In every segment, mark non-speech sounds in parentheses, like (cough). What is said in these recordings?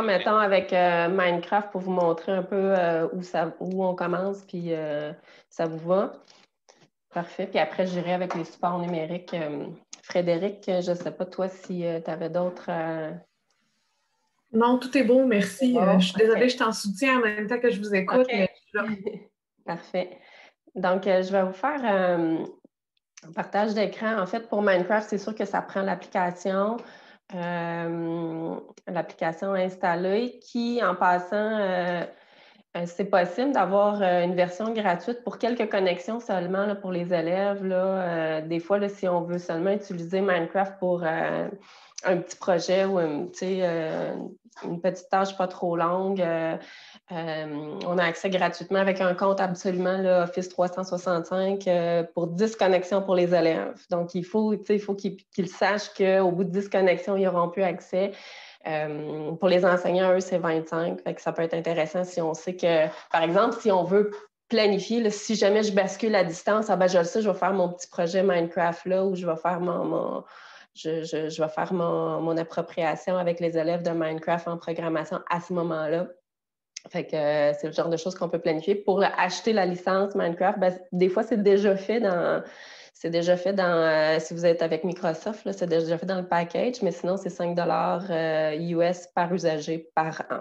mettons, avec euh, Minecraft pour vous montrer un peu euh, où, ça, où on commence, puis euh, ça vous va. Parfait. Puis après, j'irai avec les supports numériques. Frédéric, je ne sais pas, toi, si tu avais d'autres. Non, tout est beau, merci. je suis désolée, je t'en soutiens en même temps que je vous écoute. (laughs) Parfait. Donc, je vais vous faire un partage d'écran. En fait, pour Minecraft, c'est sûr que ça prend l'application. Euh, l'application installée qui, en passant, euh, euh, c'est possible d'avoir une version gratuite pour quelques connexions seulement pour les élèves. Là. des fois, là, si on veut seulement utiliser Minecraft pour un petit projet ou une petite tâche pas trop longue, euh, on a accès gratuitement avec un compte absolument là, Office 365 euh, pour 10 connexions pour les élèves. Donc, il faut, faut qu'ils sachent qu'au bout de 10 connexions, ils n'auront plus accès. Euh, pour les enseignants, eux, c'est 25. ça peut être intéressant si on sait que, par exemple, si on veut planifier, si jamais je bascule à distance, ah ben, je le sais, je vais faire mon petit projet Minecraft là où je vais faire mon, je, vais faire mon, appropriation avec les élèves de Minecraft en programmation à ce moment-là. Fait que euh, c'est le genre de choses qu'on peut planifier. Pour acheter la licence Minecraft, ben, des fois, c'est déjà fait dans. C'est déjà fait dans. Euh, si vous êtes avec Microsoft, c'est déjà fait dans le package, mais sinon, c'est 5 euh, US par usager par an.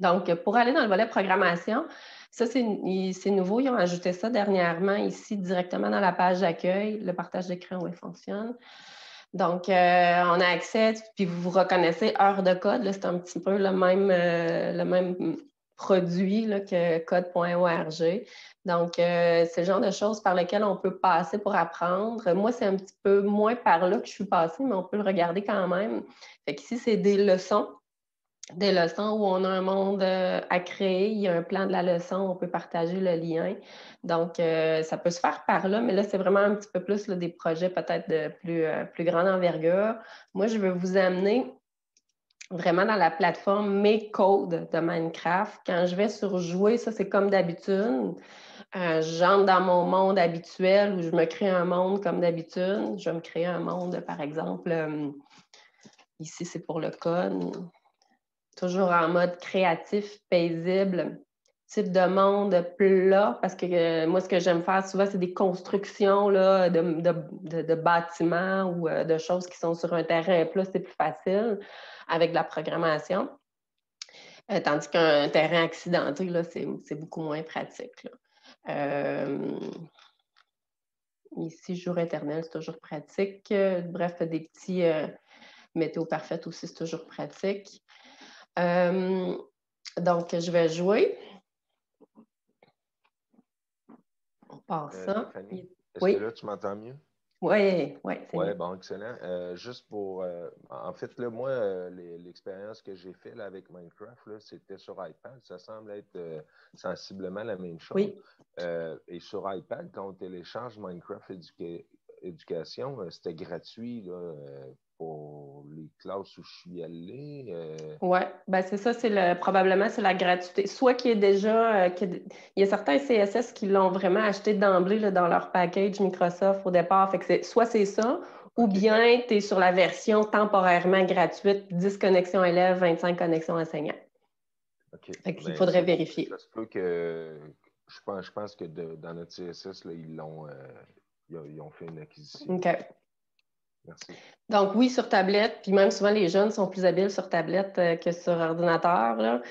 Donc, pour aller dans le volet programmation, ça, c'est nouveau. Ils ont ajouté ça dernièrement ici directement dans la page d'accueil, le partage d'écran où il fonctionne. Donc, euh, on a accès, puis vous vous reconnaissez heure de code. C'est un petit peu le même, euh, le produit que code.org. Donc, euh, c'est le genre de choses par lesquelles on peut passer pour apprendre. Moi, c'est un petit peu moins par là que je suis passée, mais on peut le regarder quand même. Fait qu'ici, c'est des leçons des leçons où on a un monde euh, à créer, il y a un plan de la leçon, on peut partager le lien. Donc, euh, ça peut se faire par là, mais là, c'est vraiment un petit peu plus des projets peut-être de plus, euh, plus grande envergure. Moi, je veux vous amener vraiment dans la plateforme Make Code de Minecraft. Quand je vais sur Jouer, ça, c'est comme d'habitude. J'entre dans mon monde habituel où je me crée un monde comme d'habitude. Je vais me créer un monde, par exemple, ici, c'est pour le code toujours en mode créatif, paisible, type de monde plat, parce que euh, moi, ce que j'aime faire souvent, c'est des constructions là, de, bâtiments ou euh, de choses qui sont sur un terrain plat, c'est plus facile avec la programmation. Euh, tandis qu'un terrain accidenté, c'est, beaucoup moins pratique. ici, jour éternel, c'est toujours pratique. Bref, des petits météo parfaites aussi, c'est toujours pratique. Euh, donc, je vais jouer. On part euh, ça. Est-ce oui. que là, tu m'entends mieux? Oui, oui. Oui, bon, excellent. Euh, juste pour. en fait, là, moi, l'expérience que j'ai faite avec Minecraft, c'était sur iPad. Ça semble être sensiblement la même chose. Oui. et sur iPad, quand on télécharge Minecraft Éducation, c'était gratuit là, pour les classes où je suis allé. Euh... Oui, ben c'est ça, c'est le, probablement c'est la gratuité. Soit qu'il y ait déjà, euh, il y a certains CSS qui l'ont vraiment acheté d'emblée dans leur package Microsoft au départ. Fait que soit c'est ça, ou bien tu es sur la version temporairement gratuite, 10 connexions élèves, 25 connexions enseignants. OK. Fait qu'il ben, faudrait vérifier. Ça se peut que je pense, je pense que dans notre CSS, là, ils l'ont euh, ils, ont fait une acquisition. OK. Donc, oui, sur tablette, puis même souvent les jeunes sont plus habiles sur tablette euh, que sur ordinateur.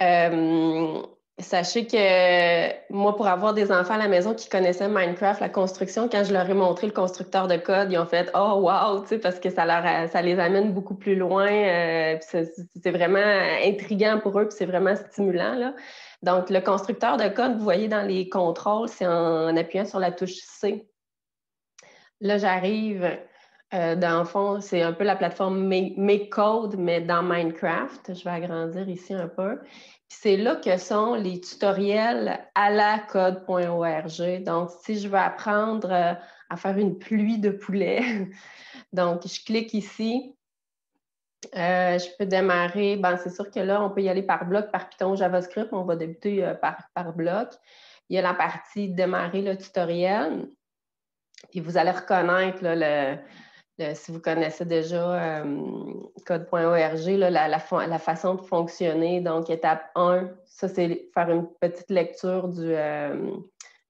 Euh, sachez que moi, pour avoir des enfants à la maison qui connaissaient Minecraft, la construction, quand je leur ai montré le constructeur de code, ils ont fait Oh, wow, parce que ça, leur ça les amène beaucoup plus loin. Euh, c'est vraiment intriguant pour eux, puis c'est vraiment stimulant. Là. Donc, le constructeur de code, vous voyez dans les contrôles, c'est en appuyant sur la touche C. Là, j'arrive euh, dans le fond, c'est un peu la plateforme Make Code, mais dans Minecraft. Je vais agrandir ici un peu. C'est là que sont les tutoriels à la code.org. Donc, si je veux apprendre euh, à faire une pluie de poulet, (laughs) donc je clique ici. Euh, je peux démarrer. Ben, c'est sûr que là, on peut y aller par bloc, par Python, JavaScript. On va débuter par, par bloc. Il y a la partie démarrer le tutoriel. Puis vous allez reconnaître le, si vous connaissez déjà code.org, la, façon de fonctionner, donc étape 1, ça c'est faire une petite lecture du,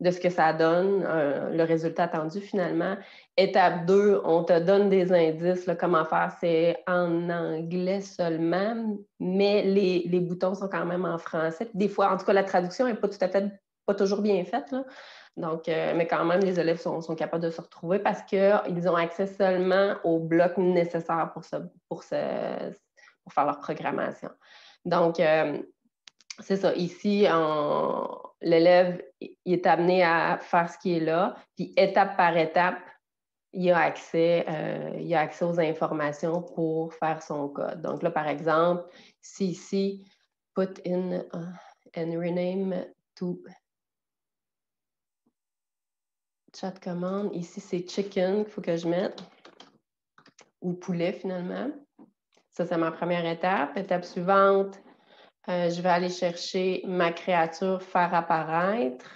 de ce que ça donne, le résultat attendu finalement. Étape 2, on te donne des indices, comment faire. C'est en anglais seulement, mais les, boutons sont quand même en français. Des fois, en tout cas, la traduction n'est pas tout à fait, pas toujours bien faite. Donc, euh, mais quand même, les élèves sont, capables de se retrouver parce qu'ils ont accès seulement aux blocs nécessaires pour, pour, faire leur programmation. Donc, euh, c'est ça. Ici, l'élève est amené à faire ce qui est là, puis étape par étape, il a accès, euh, il a accès aux informations pour faire son code. Donc là, par exemple, si ici, put in and rename to chat commande, ici c'est chicken qu'il faut que je mette, ou poulet finalement. Ça, c'est ma première étape. Étape suivante, euh, je vais aller chercher ma créature, faire apparaître.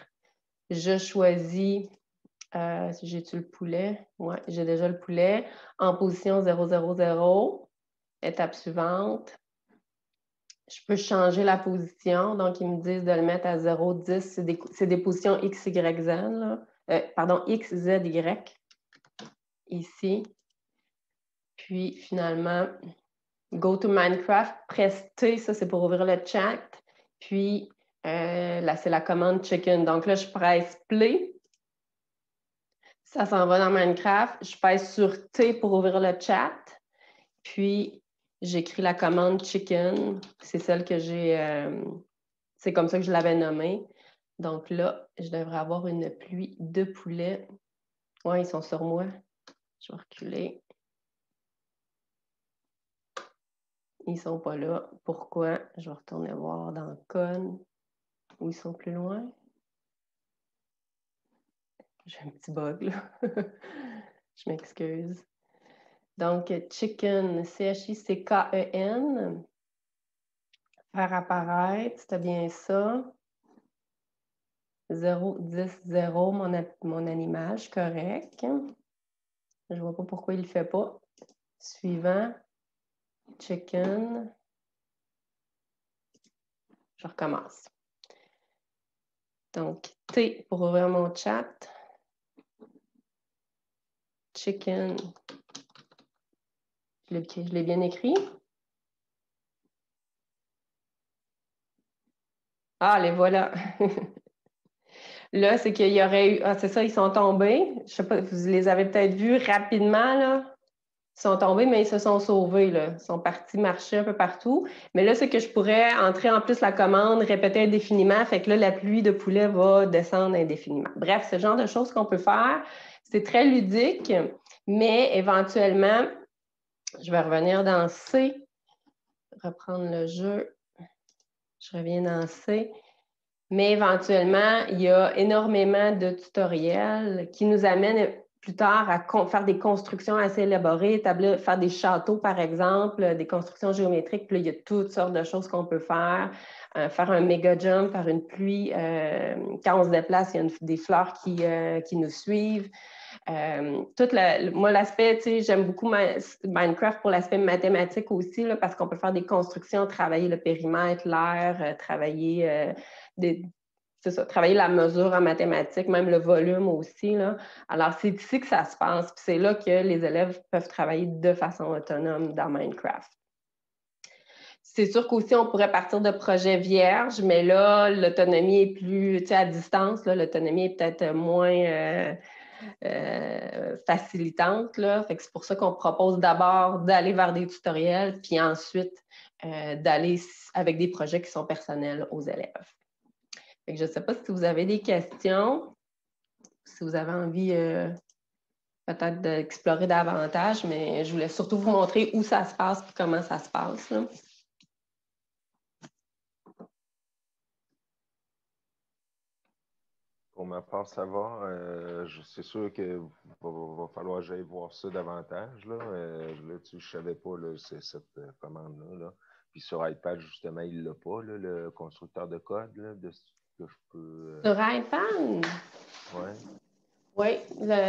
Je choisis, euh, j'ai-tu le poulet? Oui, j'ai déjà le poulet. En position 000. Étape suivante. Je peux changer la position. Donc, ils me disent de le mettre à 0, 10. C'est des, positions X, Y, Z. Euh, pardon, X, Z, Y. Ici. Puis, finalement, Go to Minecraft, press T, ça c'est pour ouvrir le chat. Puis euh, là, c'est la commande chicken. Donc là, je presse play. Ça s'en va dans Minecraft. Je pèse sur T pour ouvrir le chat. Puis j'écris la commande chicken. C'est celle que j'ai. Euh, c'est comme ça que je l'avais nommée. Donc là, je devrais avoir une pluie de poulets. Oui, ils sont sur moi. Je vais reculer. Ils sont pas là. Pourquoi? Je vais retourner voir dans Con où ils sont plus loin. J'ai un petit bug là. (laughs) Je m'excuse. Donc, chicken, C-H-I-C-K-E-N. Faire apparaître, c'était bien ça. 0, 10, 0, mon, mon animal, correct. Je ne vois pas pourquoi il ne le fait pas. Suivant chicken. Je recommence. Donc, T pour ouvrir mon chat. Chicken. Je l'ai bien écrit. Ah, les voilà. (laughs) là, c'est qu'il y aurait eu. Ah, c'est ça, ils sont tombés. Je sais pas, vous les avez peut-être vus rapidement, là sont tombés, mais ils se sont sauvés. Là. Ils sont partis marcher un peu partout. Mais là, c'est que je pourrais entrer en plus la commande, répéter indéfiniment. Fait que là, la pluie de poulet va descendre indéfiniment. Bref, ce genre de choses qu'on peut faire. C'est très ludique, mais éventuellement, je vais revenir dans C, reprendre le jeu. Je reviens dans C. Mais éventuellement, il y a énormément de tutoriels qui nous amènent plus tard à faire des constructions assez élaborées, faire des châteaux, par exemple, des constructions géométriques. Puis là, il y a toutes sortes de choses qu'on peut faire. Euh, faire un méga jump par une pluie. Euh, quand on se déplace, il y a des fleurs qui, euh, nous suivent. toute moi, l'aspect, tu sais, j'aime beaucoup Minecraft pour l'aspect mathématique aussi, parce qu'on peut faire des constructions, travailler le périmètre, l'air, travailler c'est ça, travailler la mesure en mathématiques, même le volume aussi. Alors, c'est ici que ça se passe, puis c'est là que les élèves peuvent travailler de façon autonome dans Minecraft. C'est sûr qu'aussi, on pourrait partir de projets vierges, mais là, l'autonomie est plus, tu sais, à distance, l'autonomie est peut-être moins euh, euh, facilitante. C'est pour ça qu'on propose d'abord d'aller vers des tutoriels, puis ensuite euh, d'aller avec des projets qui sont personnels aux élèves je ne sais pas si vous avez des questions, si vous avez envie euh, peut-être d'explorer davantage, mais je voulais surtout vous montrer où ça se passe et comment ça se passe. Pour ma part, ça va. Euh, c'est sûr qu'il va, falloir que j'aille voir ça davantage. Là. Euh, je ne savais pas cette commande-là. Puis sur iPad, justement, il ne l'a pas, le constructeur de code. de, euh, Sur iPad? Oui. Oui,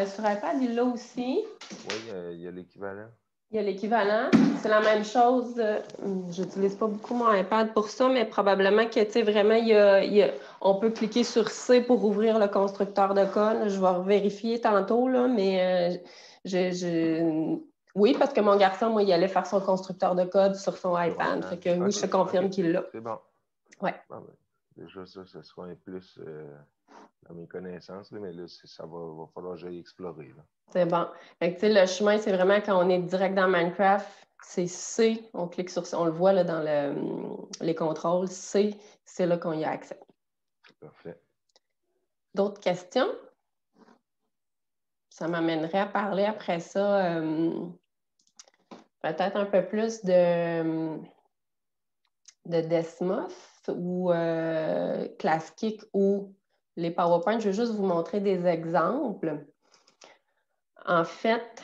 sur iPad, il l'a aussi. Oui, il y a l'équivalent. Il y a l'équivalent. C'est la même chose. Euh, je n'utilise pas beaucoup mon iPad pour ça, mais probablement que, tu sais, vraiment, il on peut cliquer sur C pour ouvrir le constructeur de code. Je vais vérifier tantôt, là, mais euh, oui, parce que mon garçon, moi, il allait faire son constructeur de code sur son iPad. Fait que oui, je te confirme qu'il l'a. C'est bon. Oui. Ben, déjà, ça, ce sera un plus euh, dans mes connaissances, mais là, ça va, falloir que j'aille explorer. C'est bon. le chemin, c'est vraiment quand on est direct dans Minecraft, c'est C, on clique sur C, on le voit là, dans les contrôles, C, c'est là qu'on y a accès. Parfait. D'autres questions? Ça m'amènerait à parler après ça euh, peut-être un peu plus de, de Desmos ou euh, ou les PowerPoint. Je vais juste vous montrer des exemples. En fait,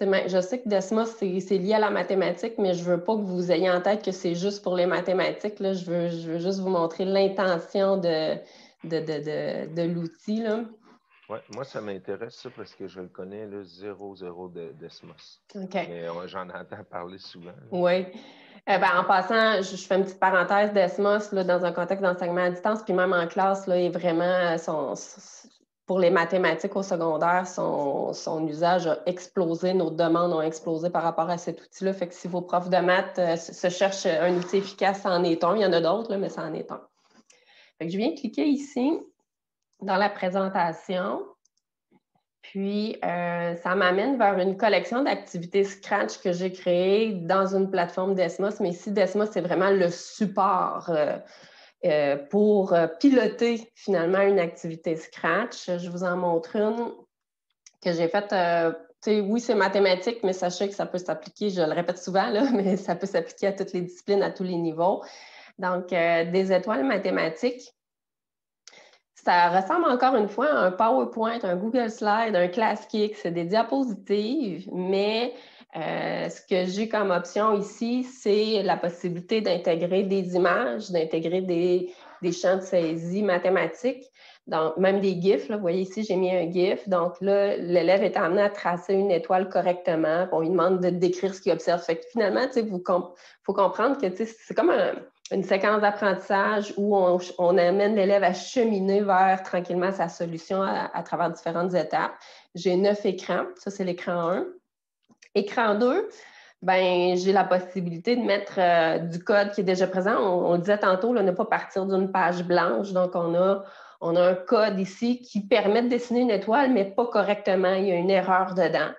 je sais que Desmos, c'est lié à la mathématique, mais je ne veux pas que vous ayez en tête que c'est juste pour les mathématiques. Là. Je, veux, je veux juste vous montrer l'intention de, de, de, de l'outil. Ouais, moi, ça m'intéresse parce que je le connais, le 0-0 Desmos. OK. Mais j'en entends parler souvent. Oui. Eh ben, en passant, je, fais une petite parenthèse d'Esmos dans un contexte d'enseignement à distance, puis même en classe, là, est vraiment son, pour les mathématiques au secondaire, son, son, usage a explosé, nos demandes ont explosé par rapport à cet outil-là. Fait que si vos profs de maths euh, se cherchent un outil efficace, ça en est un. Il y en a d'autres, mais ça en est un. Fait que je viens cliquer ici dans la présentation. Puis, euh, ça m'amène vers une collection d'activités Scratch que j'ai créées dans une plateforme Desmos. Mais ici, Desmos, c'est vraiment le support euh, euh, pour piloter finalement une activité Scratch. Je vous en montre une que j'ai faite. oui, c'est mathématique, mais sachez que ça peut s'appliquer, je le répète souvent, là, (laughs) mais ça peut s'appliquer à toutes les disciplines, à tous les niveaux. Donc, des étoiles mathématiques ça ressemble encore une fois à un PowerPoint, un Google Slide, un Classic, c'est des diapositives, mais euh, ce que j'ai comme option ici, c'est la possibilité d'intégrer des images, d'intégrer des, champs de saisie mathématiques, donc même des GIFs. Vous voyez ici, j'ai mis un GIF. Donc là, l'élève est amené à tracer une étoile correctement. On lui demande de décrire ce qu'il observe. Fait que finalement, il faut comprendre que c'est comme un, une séquence d'apprentissage où on, amène l'élève à cheminer vers tranquillement sa solution à, travers différentes étapes. J'ai neuf écrans, ça c'est l'écran 1. Écran 2, ben, j'ai la possibilité de mettre euh, du code qui est déjà présent. On, disait tantôt, ne pas partir d'une page blanche. Donc, on a, on a un code ici qui permet de dessiner une étoile, mais pas correctement. Il y a une erreur dedans.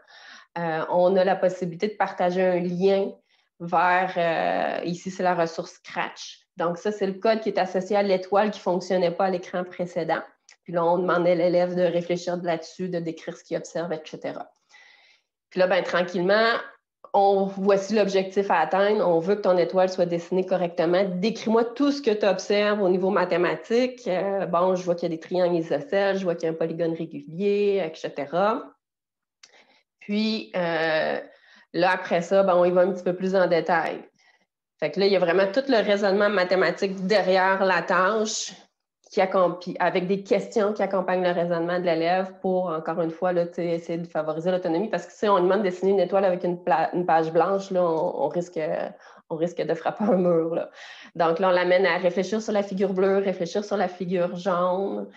Euh, on a la possibilité de partager un lien vers, euh, ici, c'est la ressource Scratch. Donc, ça, c'est le code qui est associé à l'étoile qui ne fonctionnait pas à l'écran précédent. Puis là, on demandait à l'élève de réfléchir là-dessus, de décrire ce qu'il observe, etc. Puis là, ben, tranquillement, on, voici l'objectif à atteindre. On veut que ton étoile soit dessinée correctement. Décris-moi tout ce que tu observes au niveau mathématique. Euh, bon, je vois qu'il y a des triangles isocèles, je vois qu'il y a un polygone régulier, etc. Puis, euh, Là, après ça, ben, on y va un petit peu plus en détail. Fait que là, il y a vraiment tout le raisonnement mathématique derrière la tâche avec des questions qui accompagnent le raisonnement de l'élève pour, encore une fois, là, essayer de favoriser l'autonomie. Parce que si on demande de dessiner une étoile avec une, page blanche, là, on, risque, on risque de frapper un mur. Donc là, on l'amène à réfléchir sur la figure bleue, réfléchir sur la figure jaune.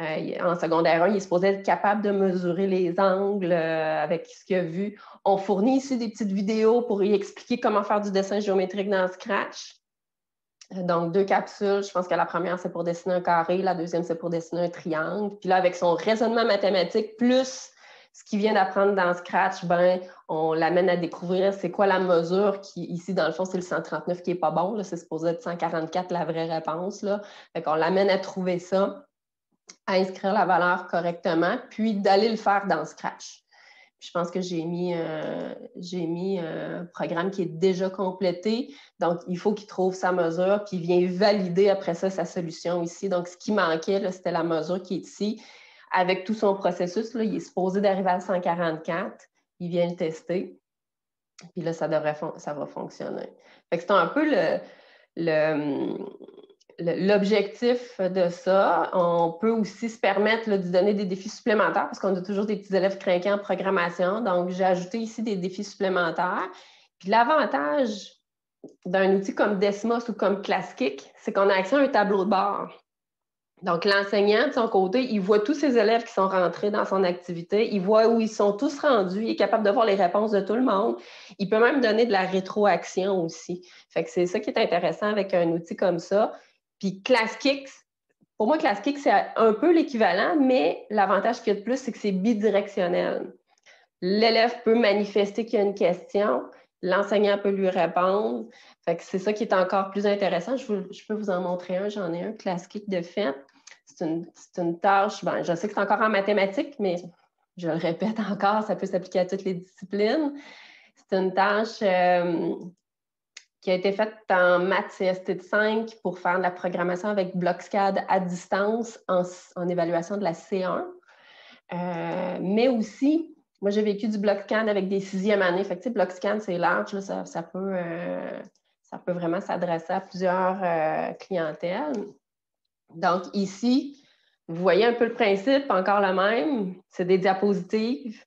Euh, en secondaire 1, il est supposé être capable de mesurer les angles euh, avec ce qu'il a vu. On fournit ici des petites vidéos pour y expliquer comment faire du dessin géométrique dans Scratch. Euh, donc, deux capsules. Je pense que la première, c'est pour dessiner un carré. La deuxième, c'est pour dessiner un triangle. Puis là, avec son raisonnement mathématique, plus ce qu'il vient d'apprendre dans Scratch, ben, on l'amène à découvrir c'est quoi la mesure qui, ici, dans le fond, c'est le 139 qui n'est pas bon. C'est supposé être 144 la vraie réponse. Là. Fait l'amène à trouver ça à inscrire la valeur correctement, puis d'aller le faire dans Scratch. je pense que j'ai mis, euh, euh, un programme qui est déjà complété. Donc, il faut qu'il trouve sa mesure, puis il vient valider après ça sa solution ici. Donc, ce qui manquait, c'était la mesure qui est ici. Avec tout son processus, il est supposé d'arriver à 144. Il vient le tester. Puis là, ça, devrait ça va fonctionner. c'est un peu le, le l'objectif de ça, on peut aussi se permettre de donner des défis supplémentaires parce qu'on a toujours des petits élèves craquants en programmation. Donc, j'ai ajouté ici des défis supplémentaires. Puis l'avantage d'un outil comme Desmos ou comme Classic, c'est qu'on a accès à un tableau de bord. Donc, l'enseignant, de son côté, il voit tous ses élèves qui sont rentrés dans son activité, il voit où ils sont tous rendus, il est capable de voir les réponses de tout le monde. Il peut même donner de la rétroaction aussi. Fait que c'est ça qui est intéressant avec un outil comme ça. Puis ClassKick, pour moi, ClassKick, c'est un peu l'équivalent, mais l'avantage qu'il y a de plus, c'est que c'est bidirectionnel. L'élève peut manifester qu'il y a une question, l'enseignant peut lui répondre. Fait que c'est ça qui est encore plus intéressant. Je, peux vous en montrer un, j'en ai un, ClassKick de fait. C'est une, tâche, ben, je sais que c'est encore en mathématiques, mais je le répète (laughs) encore, ça peut s'appliquer à toutes les disciplines. C'est une tâche euh, qui a été faite en maths CST 5 pour faire de la programmation avec BlockSCAD à distance en, évaluation de la C1. Euh, mais aussi, moi, j'ai vécu du BlockSCAD avec des sixièmes années. Fait que, BlockSCAD, c'est large, ça, peut, euh, ça peut vraiment s'adresser à plusieurs euh, clientèles. Donc, ici, vous voyez un peu le principe, encore le même. C'est des diapositives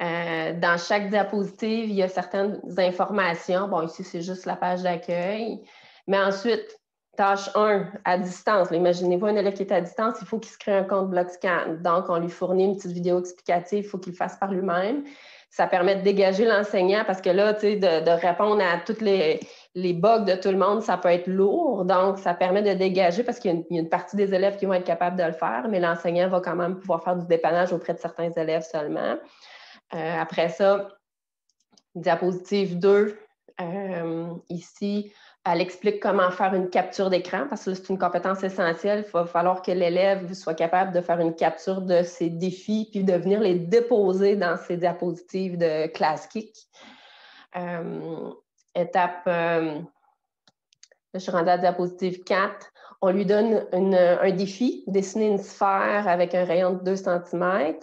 euh, dans chaque diapositive, il y a certaines informations. Bon, ici, c'est juste la page d'accueil. Mais ensuite, tâche 1, à distance. Imaginez-vous un élève qui est à distance, il faut qu'il se crée un compte BlockScan. Donc, on lui fournit une petite vidéo explicative, il faut qu'il le fasse par lui-même. Ça permet de dégager l'enseignant parce que là, tu sais, de, répondre à toutes les bugs de tout le monde, ça peut être lourd. Donc, ça permet de dégager parce qu'il y, a une partie des élèves qui vont être capables de le faire, mais l'enseignant va quand même pouvoir faire du dépannage auprès de certains élèves seulement. Euh, après ça, diapositive 2, euh, ici, elle explique comment faire une capture d'écran parce que c'est une compétence essentielle. Il va falloir que l'élève soit capable de faire une capture de ses défis puis de venir les déposer dans ses diapositives de Classic. Euh, étape, je suis rendue à la diapositive 4. On lui donne un défi, dessiner une sphère avec un rayon de 2 cm,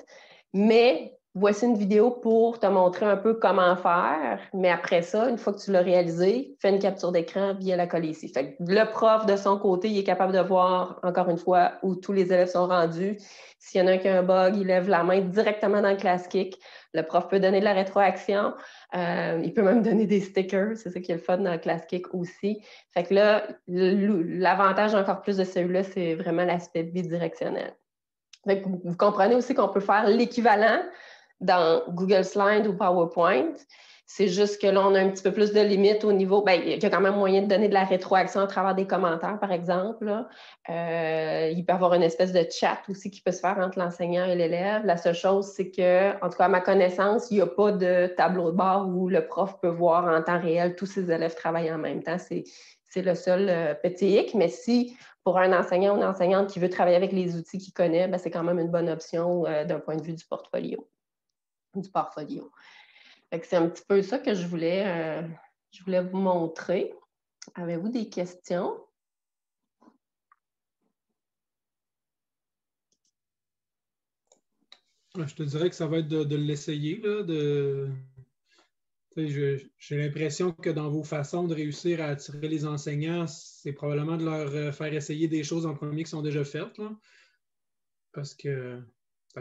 mais voici une vidéo pour te montrer un peu comment faire, mais après ça, une fois que tu l'as réalisé, fais une capture d'écran via la coller ici. le prof, de son côté, il est capable de voir, encore une fois, où tous les élèves sont rendus. S'il y en a un qui a un bug, il lève la main directement dans le ClassKick. Le prof peut donner de la rétroaction. Euh, il peut même donner des stickers. C'est ça qui est le fun dans le ClassKick aussi. Fait que là, l'avantage encore plus de celui-là, c'est vraiment l'aspect bidirectionnel. vous comprenez aussi qu'on peut faire l'équivalent dans Google Slides ou PowerPoint. C'est juste que là, on a un petit peu plus de limites au niveau. Bien, il y a quand même moyen de donner de la rétroaction à travers des commentaires, par exemple. Euh, il peut y avoir une espèce de chat aussi qui peut se faire entre l'enseignant et l'élève. La seule chose, c'est que, en tout cas, à ma connaissance, il n'y a pas de tableau de bord où le prof peut voir en temps réel tous ses élèves travailler en même temps. C'est le seul euh, petit hic. Mais si pour un enseignant ou une enseignante qui veut travailler avec les outils qu'il connaît, ben, c'est quand même une bonne option euh, d'un point de vue du portfolio du portfolio. C'est un petit peu ça que je voulais, euh, je voulais vous montrer. Avez-vous des questions? Je te dirais que ça va être de, l'essayer. J'ai l'impression que dans vos façons de réussir à attirer les enseignants, c'est probablement de leur euh, faire essayer des choses en premier qui sont déjà faites. Parce que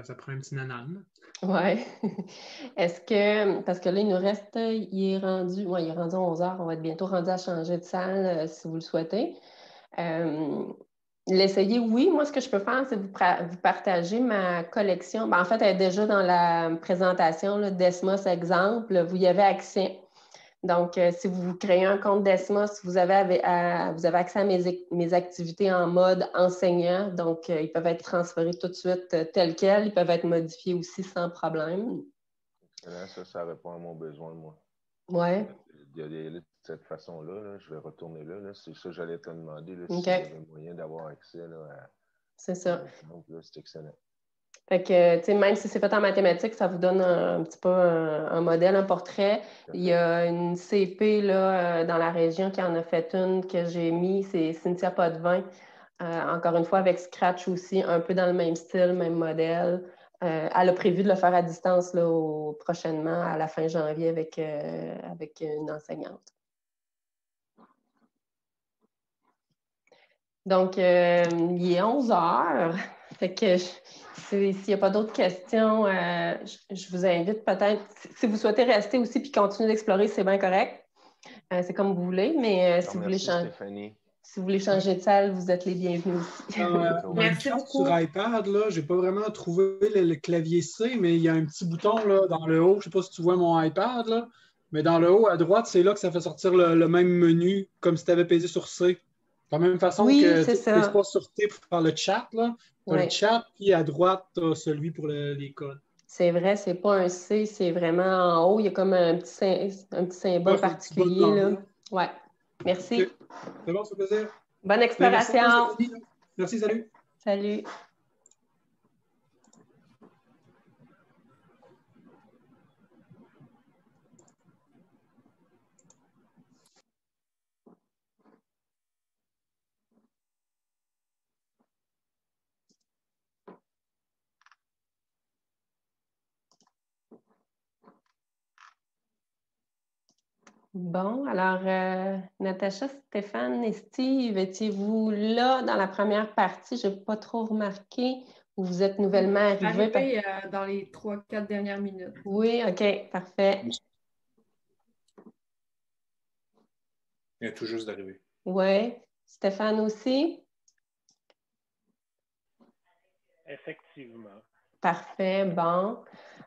ça, prend un petit nanan. Oui. (laughs) Est-ce que, parce que là, il nous reste, il est rendu, ouais, il est rendu 11 heures, on va être bientôt rendu à changer de salle euh, si vous le souhaitez. Euh, l'essayer, oui. Moi, ce que je peux faire, c'est vous, partager ma collection. Ben, en fait, elle est déjà dans la présentation d'Esmos Exemple. Vous y avez accès. Donc, euh, si vous créez un compte Desmos, vous avez, vous avez accès à mes, activités en mode enseignant. Donc, euh, ils peuvent être transférés tout de suite euh, tels quels. Ils peuvent être modifiés aussi sans problème. Ça, ça répond à mon besoin, moi. Oui. Il y a des, de cette façon-là, je vais retourner là. C'est ça que j'allais te demander. Là, si y avait moyen d'avoir accès à. C'est ça. Donc, c'est excellent. Fait que, tu sais, même si c'est fait en mathématiques, ça vous donne un, petit peu un, modèle, un portrait. Il y a une CP là, euh, dans la région qui en a fait une que j'ai mis, c'est Cynthia Potvin. Euh, encore une fois, avec Scratch aussi, un peu dans le même style, même modèle. Euh, elle a prévu de le faire à distance là, prochainement, à la fin janvier, avec, avec une enseignante. Donc, il est 11 heures. (laughs) Fait que s'il n'y a pas d'autres questions, euh, je, vous invite peut-être, si vous souhaitez rester aussi puis continuer d'explorer, c'est bien correct. Euh, c'est comme vous voulez, mais si, vous voulez changer, si vous voulez changer de salle, vous êtes les bienvenus aussi. Merci beaucoup. Sur iPad, là, j'ai pas vraiment trouvé le, clavier C, mais il y a un petit bouton là, dans le haut. Je ne sais pas si tu vois mon iPad, là, mais dans le haut à droite, c'est là que ça fait sortir le, même menu comme si tu avais pesé sur C. De la même façon que tu pas sur T pour faire le chat, là. le chat, puis à droite, as celui pour les codes. C'est vrai, c'est pas un C, c'est vraiment en haut. Il y a comme un petit, un petit symbole particulier. Là. Ouais. Merci. C'est bon, c'est plaisir. Bonne exploration. merci, salut. Salut. Bon, alors, euh, Natacha, Stéphane et Steve, étiez-vous là dans la première partie? Je n'ai pas trop remarqué ou vous êtes nouvellement arrivés? Arrivé euh, dans les trois, quatre dernières minutes. Oui, OK, parfait. Il vient tout juste d'arriver. Oui. Stéphane aussi? Effectivement. Parfait, bon.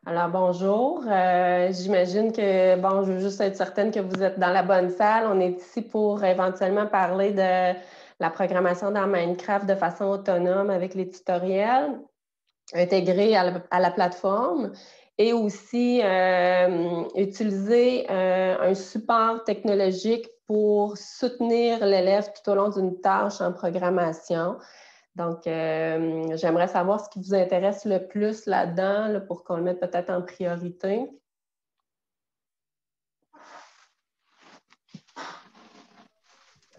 Alors, bonjour. Euh, j'imagine que, bon, je veux juste être certaine que vous êtes dans la bonne salle. On est ici pour éventuellement parler de la programmation dans Minecraft de façon autonome avec les tutoriels intégrés à la, plateforme et aussi euh, utiliser euh, un support technologique pour soutenir l'élève tout au long d'une tâche en programmation. Donc, euh, j'aimerais savoir ce qui vous intéresse le plus là-dedans pour qu'on le mette peut-être en priorité.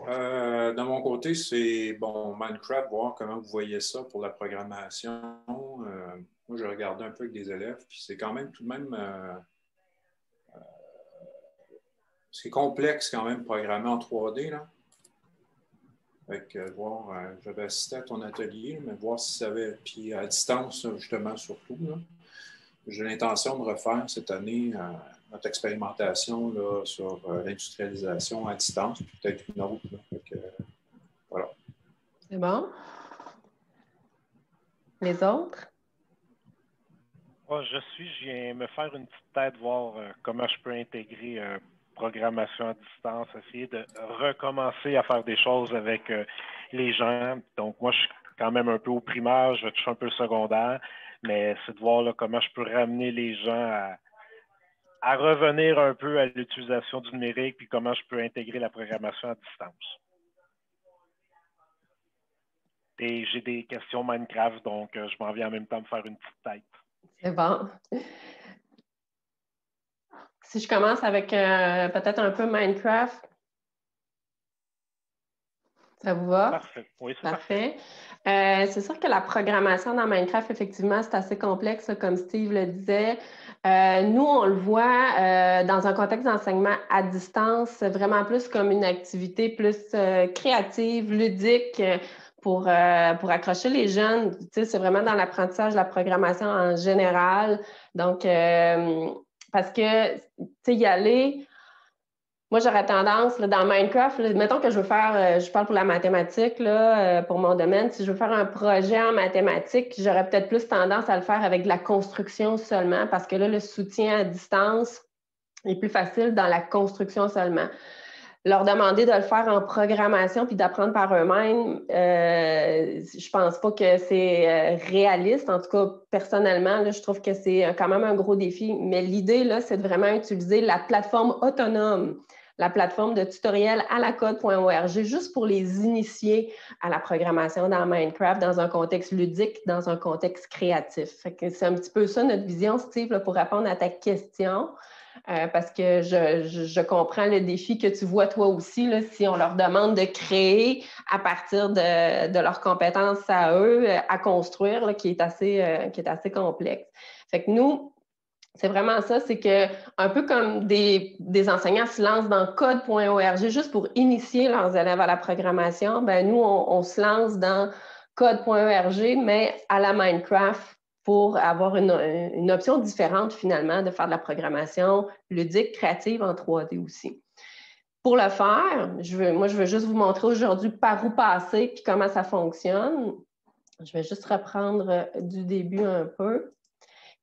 Euh, de mon côté, c'est bon, Minecraft, voir comment vous voyez ça pour la programmation. Euh, moi, je regardais un peu avec des élèves, puis c'est quand même tout de même. c'est complexe quand même programmer en 3D. Là. Fait voir, euh, j'avais assisté à ton atelier, mais voir si ça avait, puis à distance, justement, surtout. J'ai l'intention de refaire cette année euh, notre expérimentation là, sur euh, l'industrialisation à distance, peut-être une autre. voilà. C'est bon? Les autres? je suis, je viens me faire une petite tête, voir comment je peux intégrer programmation à distance, essayer de recommencer à faire des choses avec euh, les gens. Donc, moi, je suis quand même un peu au primaire, je touche un peu secondaire, mais c'est de voir comment je peux ramener les gens à, revenir un peu à l'utilisation du numérique, puis comment je peux intégrer la programmation à distance. Et j'ai des questions Minecraft, donc euh, je m'en viens en même temps me faire une petite tête. C'est bon. Si je commence avec euh, peut-être un peu Minecraft, ça vous va? Parfait. Oui, c'est parfait. Euh, c'est sûr que la programmation dans Minecraft, effectivement, c'est assez complexe, comme Steve le disait. Euh, nous, on le voit dans un contexte d'enseignement à distance, vraiment plus comme une activité plus créative, ludique. Pour, pour accrocher les jeunes, c'est vraiment dans l'apprentissage de la programmation en général. Donc, parce que, tu sais, y aller, moi, j'aurais tendance, dans Minecraft, mettons que je veux faire, euh, je parle pour la mathématique, là, euh, pour mon domaine, si je veux faire un projet en mathématiques, j'aurais peut-être plus tendance à le faire avec de la construction seulement, parce que là, le soutien à distance est plus facile dans la construction seulement leur demander de le faire en programmation puis d'apprendre par eux-mêmes, euh, je pense pas que c'est euh, réaliste. En tout cas, personnellement, je trouve que c'est quand même un gros défi. Mais l'idée, là, c'est de vraiment utiliser la plateforme autonome, la plateforme de tutoriel à la code.org, juste pour les initier à la programmation dans Minecraft dans un contexte ludique, dans un contexte créatif. c'est un petit peu ça notre vision, Steve, pour répondre à ta question. Euh, parce que je, comprends le défi que tu vois toi aussi, là, si on leur demande de créer à partir de, leurs compétences à eux, à construire, qui, est assez, euh, qui est assez complexe. Fait que nous, C'est vraiment ça, c'est que un peu comme des, enseignants se lancent dans code.org juste pour initier leurs élèves à la programmation, ben nous, on, se lance dans code.org, mais à la Minecraft pour avoir une, option différente finalement de faire de la programmation ludique, créative en 3D aussi. Pour le faire, je veux, moi, je veux juste vous montrer aujourd'hui par où passer et comment ça fonctionne. Je vais juste reprendre du début un peu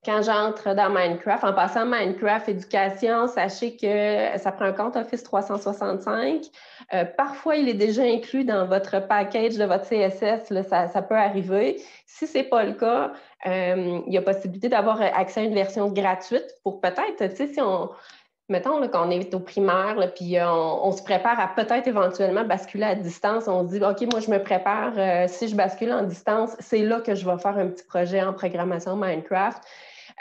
quand j'entre dans Minecraft, en passant Minecraft Éducation, sachez que ça prend un compte Office 365. Euh, parfois, il est déjà inclus dans votre package de votre CSS. ça, peut arriver. Si ce n'est pas le cas, euh, il y a possibilité d'avoir accès à une version gratuite pour peut-être, tu sais, si on, mettons qu'on est au primaire, puis on, se prépare à peut-être éventuellement basculer à distance. On se dit, OK, moi, je me prépare. Euh, si je bascule en distance, c'est là que je vais faire un petit projet en programmation Minecraft.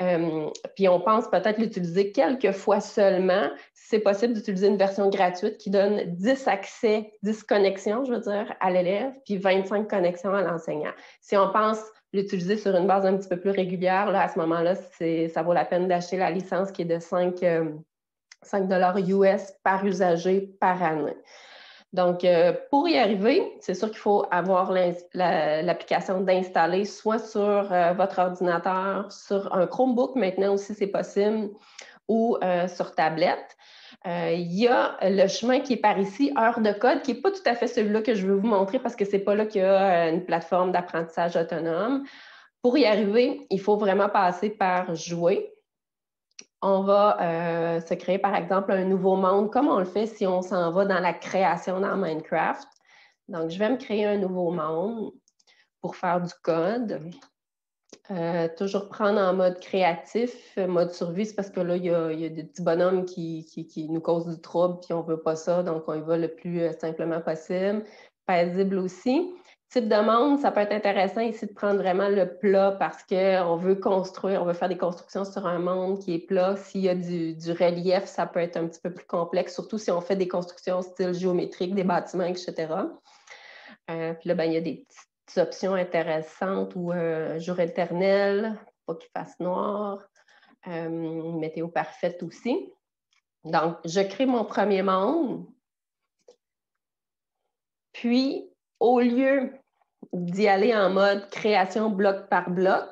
Euh, puis on pense peut-être l'utiliser quelques fois seulement. C'est possible d'utiliser une version gratuite qui donne 10 accès, 10 connexions, je veux dire, à l'élève, puis 25 connexions à l'enseignant. Si on pense l'utiliser sur une base un petit peu plus régulière, là, à ce moment-là, ça vaut la peine d'acheter la licence qui est de 5, 5 US par usager par année. Donc, euh, pour y arriver, c'est sûr qu'il faut avoir l'application d'installer soit sur euh, votre ordinateur, sur un Chromebook, maintenant aussi c'est possible, ou euh, sur tablette. Il y a le chemin qui est par ici, heure de code, qui n'est pas tout à fait celui-là que je veux vous montrer parce que ce n'est pas là qu'il y a une plateforme d'apprentissage autonome. Pour y arriver, il faut vraiment passer par jouer on va euh, se créer, par exemple, un nouveau monde, comme on le fait si on s'en va dans la création dans Minecraft. Donc, je vais me créer un nouveau monde pour faire du code. Euh, toujours prendre en mode créatif, mode survie, c'est parce que là, il y, a, des petits bonhommes qui, qui, nous causent du trouble, puis on ne veut pas ça, donc on y va le plus euh, simplement possible. Paisible aussi type de monde, ça peut être intéressant ici de prendre vraiment le plat parce qu'on veut construire, on veut faire des constructions sur un monde qui est plat. S'il y a du, relief, ça peut être un petit peu plus complexe, surtout si on fait des constructions style géométrique, des bâtiments, etc. Euh, puis là, ben, il y a des petites options intéressantes ou euh, jour éternel, pas qu'il fasse noir, euh, météo parfaite aussi. Donc, je crée mon premier monde. Puis, au lieu d'y aller en mode création bloc par bloc,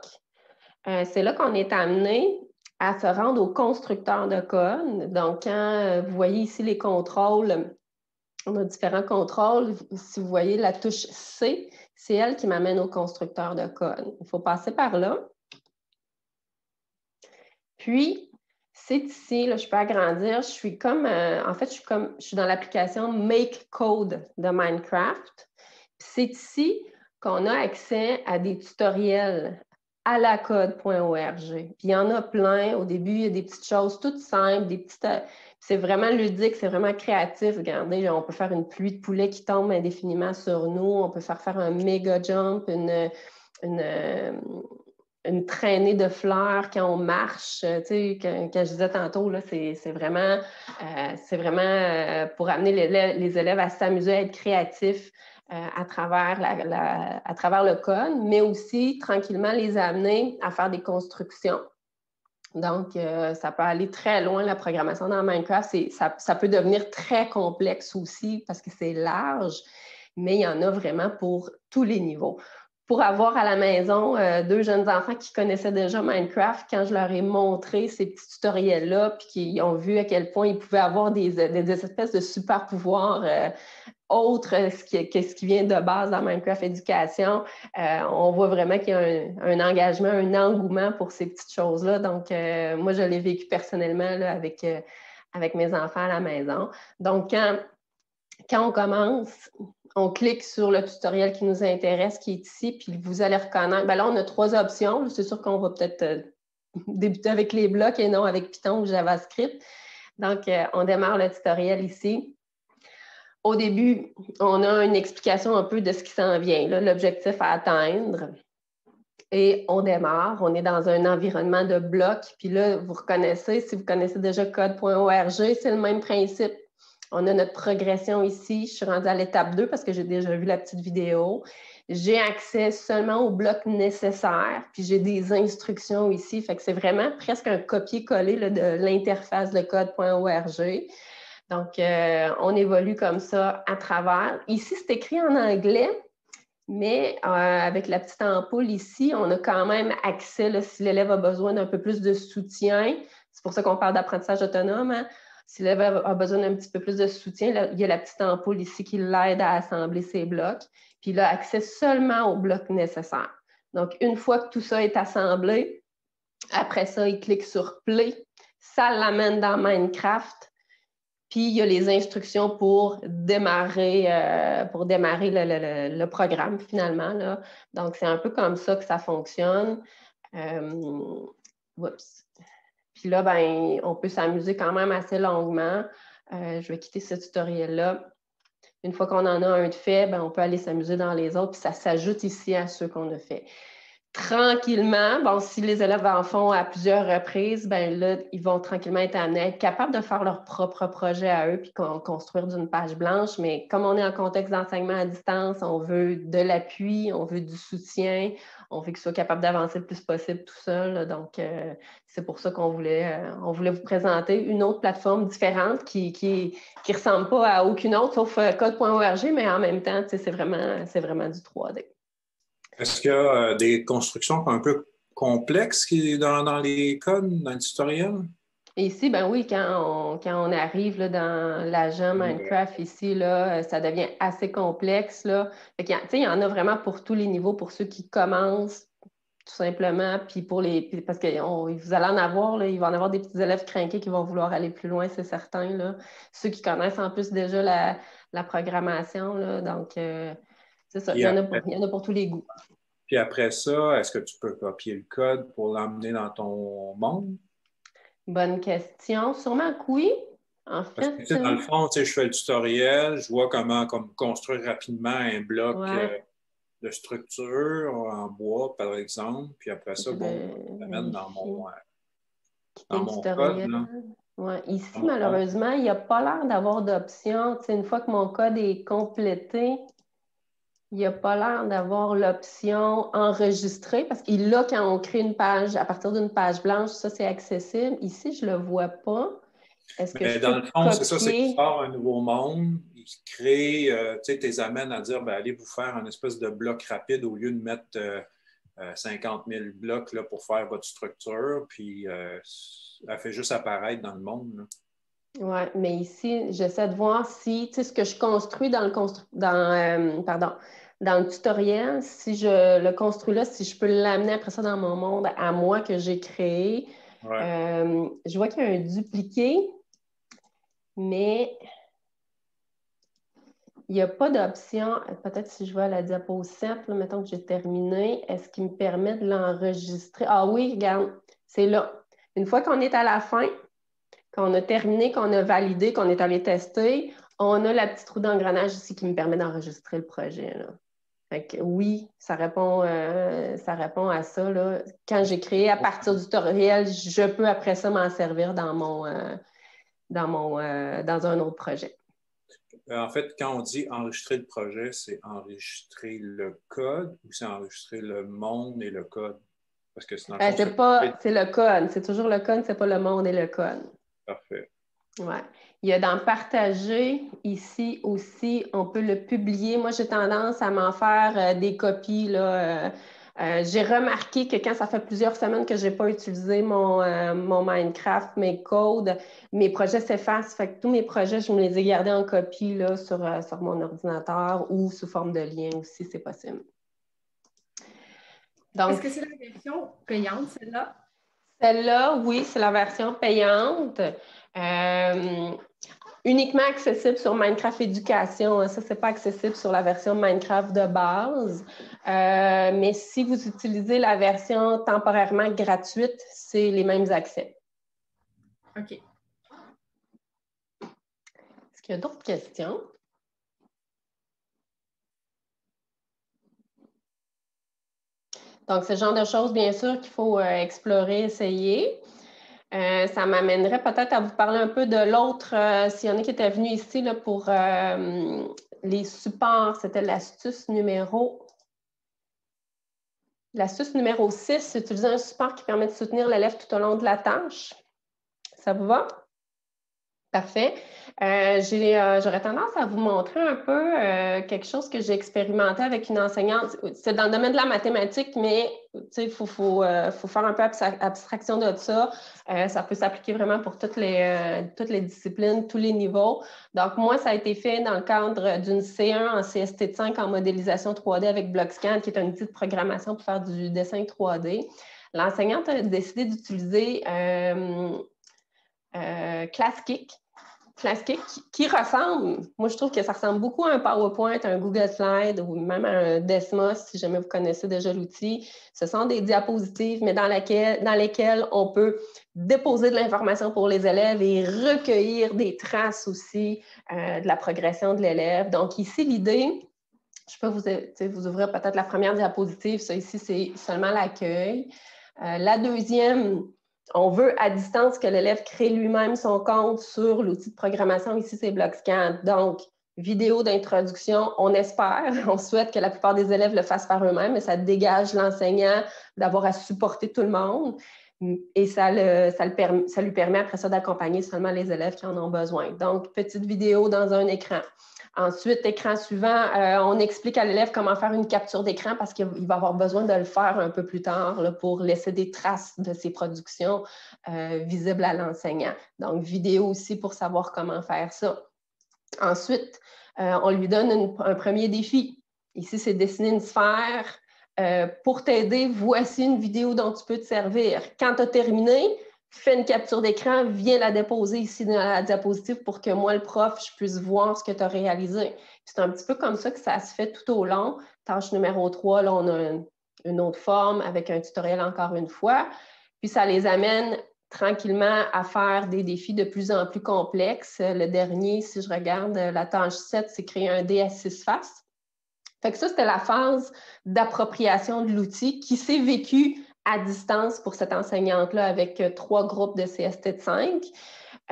euh, c'est là qu'on est amené à se rendre au constructeur de code. Donc, quand euh, vous voyez ici les contrôles, on a différents contrôles. Si vous voyez la touche C, c'est elle qui m'amène au constructeur de code. Il faut passer par là. Puis, c'est ici, là, je peux agrandir. Je suis comme, euh, en fait, je suis comme, je suis dans l'application Make Code de Minecraft. C'est ici qu'on a accès à des tutoriels à la code.org. Puis il y en a plein. Au début, il y a des petites choses toutes simples, des petites. C'est vraiment ludique, c'est vraiment créatif. Regardez, on peut faire une pluie de poulets qui tombe indéfiniment sur nous. On peut faire faire un méga jump, une, une, traînée de fleurs quand on marche. Tu sais, quand, je disais tantôt, c'est vraiment, euh, vraiment euh, pour amener les élèves à s'amuser, à être créatifs. Euh, à, travers le code, mais aussi tranquillement les amener à faire des constructions. Donc, euh, ça peut aller très loin, la programmation dans Minecraft. Ça, peut devenir très complexe aussi parce que c'est large, mais il y en a vraiment pour tous les niveaux. Pour avoir à la maison euh, deux jeunes enfants qui connaissaient déjà Minecraft, quand je leur ai montré ces petits tutoriels-là, puis qui ont vu à quel point ils pouvaient avoir des, des espèces de super pouvoirs autre que ce qui vient de base dans Minecraft Éducation, euh, on voit vraiment qu'il y a un, engagement, un engouement pour ces petites choses-là. Donc, euh, moi, je l'ai vécu personnellement avec, euh, avec mes enfants à la maison. Donc, quand, quand on commence, on clique sur le tutoriel qui nous intéresse, qui est ici, puis vous allez reconnaître. Bien là, on a trois options. C'est sûr qu'on va peut-être (laughs) débuter avec les blocs et non avec Python ou JavaScript. Donc, on démarre le tutoriel ici au début, on a une explication un peu de ce qui s'en vient, l'objectif à atteindre. Et on démarre, on est dans un environnement de blocs. Puis là, vous reconnaissez, si vous connaissez déjà code.org, c'est le même principe. On a notre progression ici. Je suis rendue à l'étape 2 parce que j'ai déjà vu la petite vidéo. j'ai accès seulement au bloc nécessaire, puis j'ai des instructions ici. Fait que c'est vraiment presque un copier-coller de l'interface de code.org. Donc, euh, on évolue comme ça à travers. Ici, c'est écrit en anglais, mais euh, avec la petite ampoule ici, on a quand même accès, si l'élève a besoin d'un peu plus de soutien. C'est pour ça qu'on parle d'apprentissage autonome. Hein. Si l'élève a besoin d'un petit peu plus de soutien, il y a la petite ampoule ici qui l'aide à assembler ses blocs. Puis il a accès seulement aux blocs nécessaires. Donc, une fois que tout ça est assemblé, après ça, il clique sur Play. Ça l'amène dans Minecraft. Puis il y a les instructions pour démarrer, euh, pour démarrer le, programme finalement. Donc, c'est un peu comme ça que ça fonctionne. Euh, Puis là, ben, on peut s'amuser quand même assez longuement. Euh, je vais quitter ce tutoriel-là. Une fois qu'on en a un de fait, ben, on peut aller s'amuser dans les autres, puis ça s'ajoute ici à ceux qu'on a fait tranquillement, si les élèves en font à plusieurs reprises, ben là, ils vont tranquillement être amenés à être capables de faire leur propre projet à eux puis construire d'une page blanche. Mais comme on est en contexte d'enseignement à distance, on veut de l'appui, on veut du soutien, on veut qu'ils soient capables d'avancer le plus possible tout seul. Donc, euh, c'est pour ça qu'on voulait, euh, on voulait vous présenter une autre plateforme différente qui ne qui, ressemble pas à aucune autre sauf euh, code.org, mais en même temps, c'est vraiment, vraiment du 3D. Est-ce qu'il y a des constructions un peu complexes dans, dans les codes, dans le tutoriel? Ici, ben oui, quand on, arrive dans l'agent Minecraft, ici, là, ça devient assez complexe. Là. il, y en a vraiment pour tous les niveaux, pour ceux qui commencent, tout simplement, puis pour les. parce que vous allez en avoir, là, il va en avoir des petits élèves craqués qui vont vouloir aller plus loin, c'est certain. Là. Ceux qui connaissent en plus déjà la, programmation, là, donc euh, c'est ça, il y, en a pour, tous les goûts. Puis après ça, est-ce que tu peux copier le code pour l'emmener dans ton monde? Bonne question. Sûrement que oui. En fait, dans le fond, je fais le tutoriel, je vois comment construire rapidement un bloc euh, de structure en bois, par exemple. Puis après ça, bon, je l'amène dans mon, euh, dans mon code. Ouais. Ici, malheureusement, il n'y a pas l'air d'avoir d'option. Une fois que mon code est complété, il n'y a pas l'air d'avoir l'option enregistrer parce qu'il l'a quand on crée une page à partir d'une page blanche, ça c'est accessible. Ici, je ne le vois pas. Est-ce que dans le fond, c'est ça, c'est qu'il sort un nouveau monde, il crée, euh, tu sais, tes amènes à dire, ben, allez vous faire un espèce de bloc rapide au lieu de mettre 50 euh, 000 euh, blocs là, pour faire votre structure, puis elle fait juste apparaître dans le monde. Oui, mais ici, j'essaie de voir si, tu sais, ce que je construis dans le, dans, pardon, dans le tutoriel, si je le construis là, si je peux l'amener après ça dans mon monde à moi que j'ai créé. Euh, je vois qu'il y a un dupliqué, mais il n'y a pas d'option. Peut-être si je vais à la diapo 7, mettons que j'ai terminé, est-ce qu'il me permet de l'enregistrer? Ah oui, regarde, c'est là. Une fois qu'on est à la fin, qu'on a terminé, qu'on a validé, qu'on est allé tester, on a la petite roue d'engrenage ici qui me permet d'enregistrer le projet. Là oui, ça répond, euh, ça répond à ça. Quand j'ai créé à partir du tutoriel, je peux après ça m'en servir dans mon, euh, dans, mon euh, dans un autre projet. En fait, quand on dit enregistrer le projet, c'est enregistrer le code ou c'est enregistrer le monde et le code? Parce que c'est pas, c'est le code. C'est toujours le code, c'est pas le monde et le code. Parfait. Ouais. Il y a dans partager ici aussi, on peut le publier. Moi, j'ai tendance à m'en faire euh, des copies. Là, euh, euh, j'ai remarqué que quand ça fait plusieurs semaines que je n'ai pas utilisé mon, mon, Minecraft, mes codes, mes projets s'effacent. Fait que tous mes projets, je me les ai gardés en copie là, sur, sur mon ordinateur ou sous forme de lien aussi, c'est possible. Est-ce que c'est la version payante, celle-là? Celle-là, oui, c'est la version payante. Euh, uniquement accessible sur Minecraft Éducation. Hein. Ça, ce n'est pas accessible sur la version Minecraft de base. Euh, mais si vous utilisez la version temporairement gratuite, c'est les mêmes accès. OK. Est-ce qu'il y a d'autres questions? Donc, ce genre de choses, bien sûr, qu'il faut euh, explorer, essayer. Euh, ça m'amènerait peut-être à vous parler un peu de l'autre, euh, s'il y en a qui étaient venus ici pour euh, les supports, c'était l'astuce numéro L'astuce numéro 6, utiliser un support qui permet de soutenir l'élève tout au long de la tâche. Ça vous va? Parfait. Euh, euh, j'aurais tendance à vous montrer un peu euh, quelque chose que j'ai expérimenté avec une enseignante. C'est dans le domaine de la mathématique, mais il faut, faut, faire un peu abstraction de ça. ça peut s'appliquer vraiment pour toutes les, toutes les disciplines, tous les niveaux. Donc, moi, ça a été fait dans le cadre d'une C1 en CST5 en modélisation 3D avec BlockScan, qui est un outil de programmation pour faire du dessin 3D. L'enseignante a décidé d'utiliser ClassKick classique qui, ressemble, moi je trouve que ça ressemble beaucoup à un PowerPoint, un Google Slide ou même à un Desmos, si jamais vous connaissez déjà l'outil. Ce sont des diapositives, mais dans, dans lesquelles on peut déposer de l'information pour les élèves et recueillir des traces aussi euh, de la progression de l'élève. Donc ici, l'idée, je peux vous, vous ouvrir peut-être la première diapositive, ça ici c'est seulement l'accueil. Euh, la deuxième, on veut à distance que l'élève crée lui-même son compte sur l'outil de programmation. Ici, c'est BlockScan. Donc, vidéo d'introduction, on espère, (laughs) on souhaite que la plupart des élèves le fassent par eux-mêmes, mais ça dégage l'enseignant d'avoir à supporter tout le monde. Et ça, ça, ça lui permet après ça d'accompagner seulement les élèves qui en ont besoin. Donc, petite vidéo dans un écran. Ensuite, écran suivant, euh, on explique à l'élève comment faire une capture d'écran parce qu'il va avoir besoin de le faire un peu plus tard pour laisser des traces de ses productions euh, visibles à l'enseignant. Donc, vidéo aussi pour savoir comment faire ça. Ensuite, euh, on lui donne un premier défi. Ici, c'est dessiner une sphère. pour t'aider, voici une vidéo dont tu peux te servir. Quand tu as terminé, fais une capture d'écran, viens la déposer ici dans la diapositive pour que moi, le prof, je puisse voir ce que tu as réalisé. C'est un petit peu comme ça que ça se fait tout au long. Tâche numéro 3, là, on a une, autre forme avec un tutoriel encore une fois. Puis ça les amène tranquillement à faire des défis de plus en plus complexes. Le dernier, si je regarde la tâche 7, c'est créer un dé à six faces. Fait que ça, c'était la phase d'appropriation de l'outil qui s'est vécue à distance pour cette enseignante-là avec euh, trois groupes de CST de 5.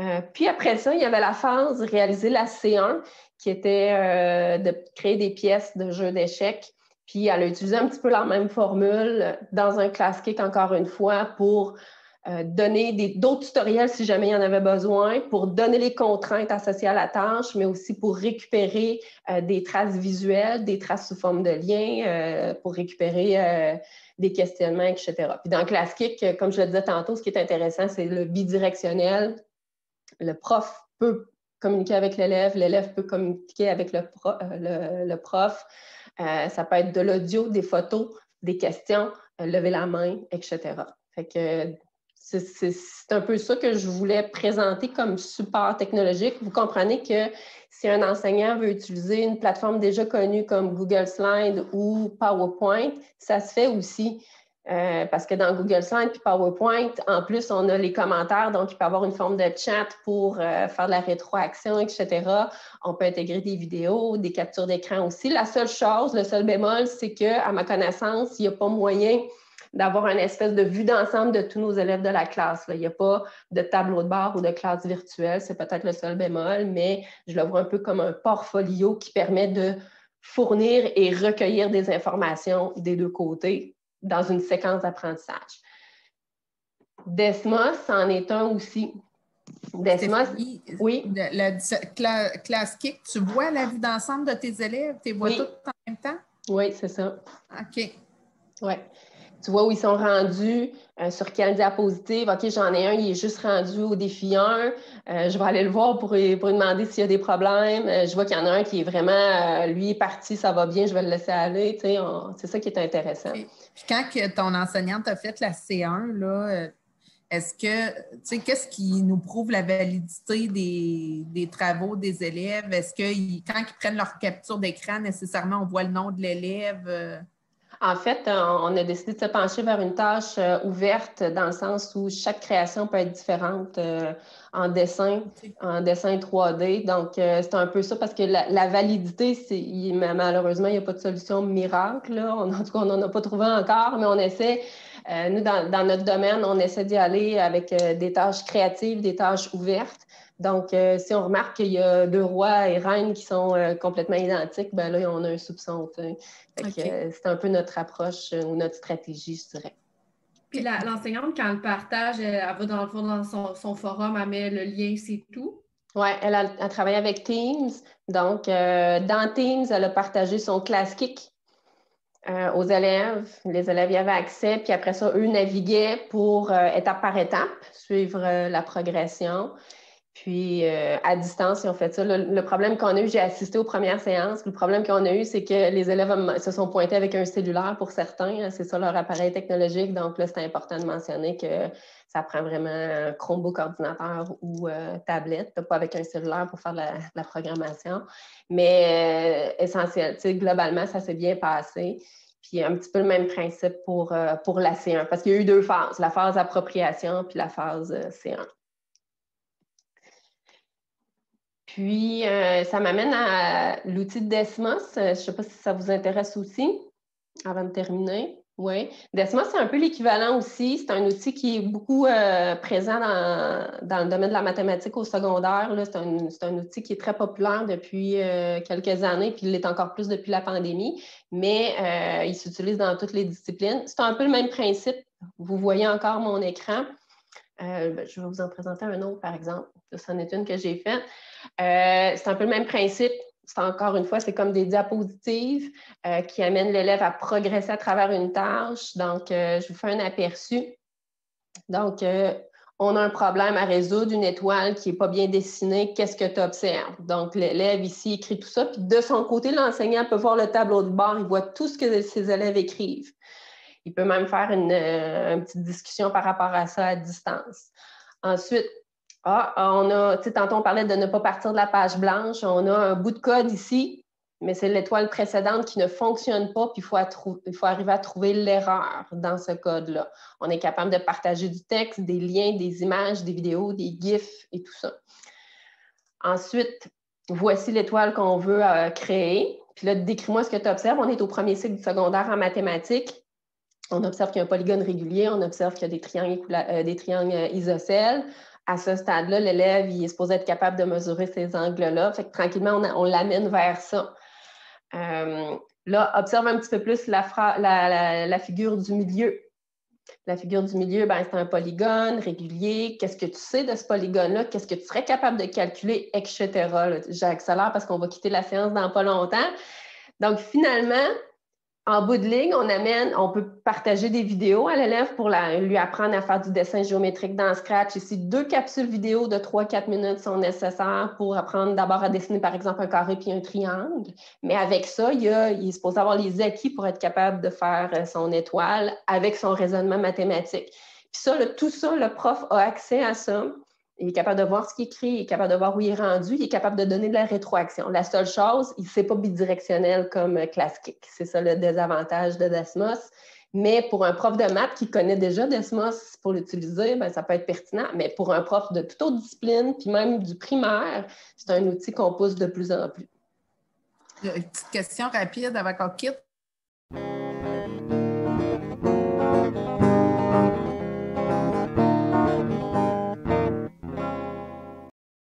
Euh, puis après ça, il y avait la phase de réaliser la C1 qui était euh, de créer des pièces de jeux d'échecs. Puis elle a utilisé un petit peu la même formule dans un classique encore une fois pour donner d'autres tutoriels si jamais il y en avait besoin, pour donner les contraintes associées à la tâche, mais aussi pour récupérer des traces visuelles, des traces sous forme de liens, pour récupérer des questionnements, etc. Puis dans Classic, comme je le disais tantôt, ce qui est intéressant, c'est le bidirectionnel. Le prof peut communiquer avec l'élève, l'élève peut communiquer avec le, euh, prof. Euh, ça peut être de l'audio, des photos, des questions, euh, lever la main, etc. Fait que c'est un peu ça que je voulais présenter comme support technologique. Vous comprenez que si un enseignant veut utiliser une plateforme déjà connue comme Google Slide ou PowerPoint, ça se fait aussi. Euh, parce que dans Google Slide et PowerPoint, en plus, on a les commentaires, donc il peut y avoir une forme de chat pour euh, faire de la rétroaction, etc. On peut intégrer des vidéos, des captures d'écran aussi. La seule chose, le seul bémol, c'est qu'à ma connaissance, il n'y a pas moyen d'avoir une espèce de vue d'ensemble de tous nos élèves de la classe. Il n'y a pas de tableau de bord ou de classe virtuelle, c'est peut-être le seul bémol, mais je le vois un peu comme un portfolio qui permet de fournir et recueillir des informations des deux côtés dans une séquence d'apprentissage. Desmos en est un aussi. Desmos, oui. Le, classe Kick, tu vois la vue d'ensemble de tes élèves? Tu les vois toutes en même temps? Oui, c'est ça. OK. Oui tu vois où ils sont rendus, euh, sur quelle diapositive. OK, j'en ai un, il est juste rendu au défi 1. Euh, je vais aller le voir pour, lui demander s'il y a des problèmes. Euh, je vois qu'il y en a un qui est vraiment, lui est parti, ça va bien, je vais le laisser aller. c'est ça qui est intéressant. quand ton enseignante a fait la C1, là, est-ce que, tu sais, qu'est-ce qui nous prouve la validité des, des travaux des élèves? Est-ce que quand ils prennent leur capture d'écran, nécessairement, on voit le nom de l'élève? En fait, on a décidé de se pencher vers une tâche euh, ouverte dans le sens où chaque création peut être différente euh, en dessin, en dessin 3D. Donc, euh, c'est un peu ça parce que la, validité, malheureusement, il n'y a pas de solution miracle. en tout cas, on n'en a pas trouvé encore, mais on essaie. nous, dans, notre domaine, on essaie d'y aller avec des tâches créatives, des tâches ouvertes. Donc, euh, si on remarque qu'il y a deux rois et reines qui sont euh, complètement identiques, ben là, on a un soupçon. c'est un peu notre approche ou notre stratégie, je dirais. Puis l'enseignante, quand elle partage, elle, va dans le fond dans son, forum, elle met le lien, c'est tout? Oui, elle a, travaillé avec Teams. Donc, dans Teams, elle a partagé son class kick euh, aux élèves. Les élèves y avaient accès, puis après ça, eux naviguaient pour euh, étape par étape, suivre euh, la progression. Puis à distance, ils ont fait ça. Le, problème qu'on a eu, j'ai assisté aux premières séances. Le problème qu'on a eu, c'est que les élèves se sont pointés avec un cellulaire pour certains. Hein, c'est ça leur appareil technologique. Donc là, c'est important de mentionner que ça prend vraiment un Chromebook ordinateur ou tablette, pas avec un cellulaire pour faire la, programmation. Mais essentiel, globalement, ça s'est bien passé. Puis un petit peu le même principe pour, euh, pour la C1, parce qu'il y a eu deux phases, la phase appropriation puis la phase euh, C1. Puis, euh, ça m'amène à l'outil de Desmos. Je ne sais pas si ça vous intéresse aussi, avant de terminer. Oui. Desmos, c'est un peu l'équivalent aussi. C'est un outil qui est beaucoup euh, présent dans, le domaine de la mathématique au secondaire. C'est un, outil qui est très populaire depuis euh, quelques années, puis il l'est encore plus depuis la pandémie, mais euh, il s'utilise dans toutes les disciplines. C'est un peu le même principe. Vous voyez encore mon écran. Ben, je vais vous en présenter un autre, par exemple. Ça, est une que j'ai faite. c'est un peu le même principe c'est encore une fois, c'est comme des diapositives euh, qui amènent l'élève à progresser à travers une tâche. Donc, euh, je vous fais un aperçu. Donc, euh, on a un problème à résoudre, une étoile qui n'est pas bien dessinée, qu'est-ce que tu observes? Donc, l'élève ici écrit tout ça, puis de son côté, l'enseignant peut voir le tableau de bord, il voit tout ce que ses élèves écrivent. Il peut même faire une, une petite discussion par rapport à ça à distance. Ensuite, ah, on a, tu sais, tantôt on parlait de ne pas partir de la page blanche. On a un bout de code ici, mais c'est l'étoile précédente qui ne fonctionne pas, puis il faut, il faut arriver à trouver l'erreur dans ce code-là. On est capable de partager du texte, des liens, des images, des vidéos, des GIFs et tout ça. Ensuite, voici l'étoile qu'on veut euh, créer. Puis là, décris-moi ce que tu observes. On est au premier cycle du secondaire en mathématiques. On observe qu'il y a un polygone régulier, on observe qu'il y a des triangles, euh, des triangles euh, isocèles à ce stade-là, l'élève est supposé être capable de mesurer ces angles-là. Fait que tranquillement, on, l'amène vers ça. Euh, là, observe un petit peu plus la, figure du milieu. La figure du milieu, ben, c'est un polygone régulier. Qu'est-ce que tu sais de ce polygone-là? Qu'est-ce que tu serais capable de calculer, etc. J'accélère parce qu'on va quitter la séance dans pas longtemps. Donc, finalement, en bout de ligne, on amène, on peut partager des vidéos à l'élève pour lui apprendre à faire du dessin géométrique dans Scratch. Ici, deux capsules vidéo de 3-4 minutes sont nécessaires pour apprendre d'abord à dessiner, par exemple, un carré puis un triangle. Mais avec ça, il, est supposé avoir les acquis pour être capable de faire euh, son étoile avec son raisonnement mathématique. Puis ça, tout ça, le prof a accès à ça. Il est capable de voir ce qu'il écrit, il est capable de voir où il est rendu, il est capable de donner de la rétroaction. La seule chose, il ne pas bidirectionnel comme euh, classique. C'est ça le désavantage de Desmos. Mais pour un prof de maths qui connaît déjà Desmos pour l'utiliser, ben, ça peut être pertinent. Mais pour un prof de toute autre discipline, puis même du primaire, c'est un outil qu'on pousse de plus en plus. Une petite question rapide avant qu'on quitte.